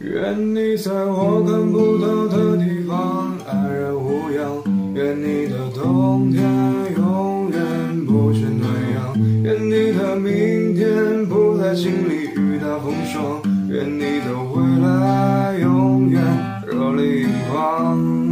愿你在我看不到的地方安然无恙愿你的冬天永远不缺暖阳愿你的明天不再经历雨打风霜愿你的未来永远热泪盈眶。